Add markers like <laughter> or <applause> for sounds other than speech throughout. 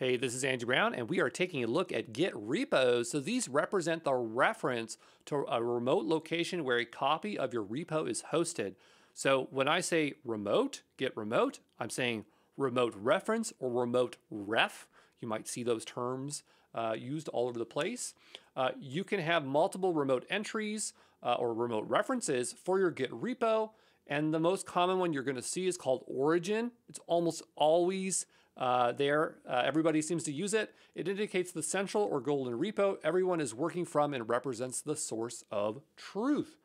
Hey, this is Andrew Brown, and we are taking a look at Git repos. So these represent the reference to a remote location where a copy of your repo is hosted. So when I say remote, Git remote, I'm saying remote reference or remote ref. You might see those terms uh, used all over the place. Uh, you can have multiple remote entries uh, or remote references for your Git repo. And the most common one you're going to see is called origin. It's almost always uh, there. Uh, everybody seems to use it. It indicates the central or golden repo everyone is working from and represents the source of truth.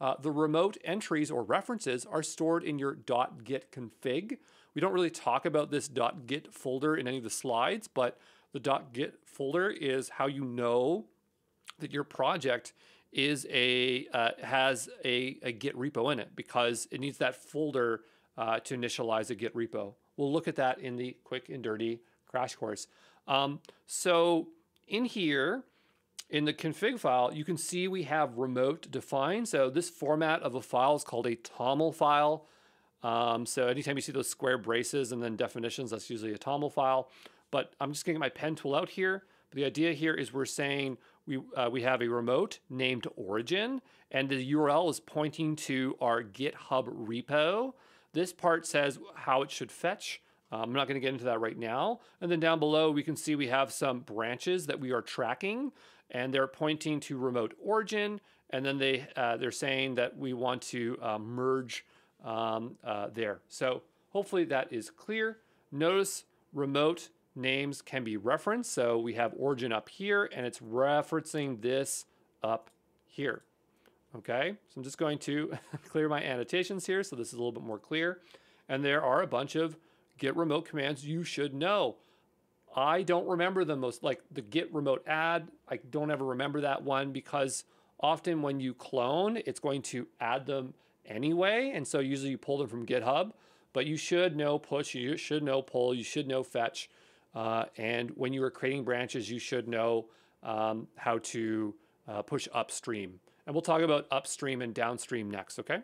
Uh, the remote entries or references are stored in your .git config. We don't really talk about this .git folder in any of the slides, but the .git folder is how you know that your project is a uh, has a, a Git repo in it because it needs that folder uh, to initialize a Git repo. We'll look at that in the quick and dirty crash course. Um, so in here, in the config file, you can see we have remote defined. So this format of a file is called a TOML file. Um, so anytime you see those square braces and then definitions, that's usually a TOML file. But I'm just getting my pen tool out here. But the idea here is we're saying we, uh, we have a remote named origin, and the URL is pointing to our GitHub repo. This part says how it should fetch. Um, I'm not going to get into that right now. And then down below, we can see we have some branches that we are tracking, and they're pointing to remote origin. And then they, uh, they're saying that we want to uh, merge um, uh, there. So hopefully that is clear. Notice remote names can be referenced. So we have origin up here, and it's referencing this up here. Okay, so I'm just going to <laughs> clear my annotations here so this is a little bit more clear. And there are a bunch of git remote commands you should know. I don't remember the most, like the git remote add, I don't ever remember that one because often when you clone, it's going to add them anyway. And so usually you pull them from GitHub, but you should know push, you should know pull, you should know fetch. Uh, and when you are creating branches, you should know um, how to uh, push upstream. And we'll talk about upstream and downstream next, okay?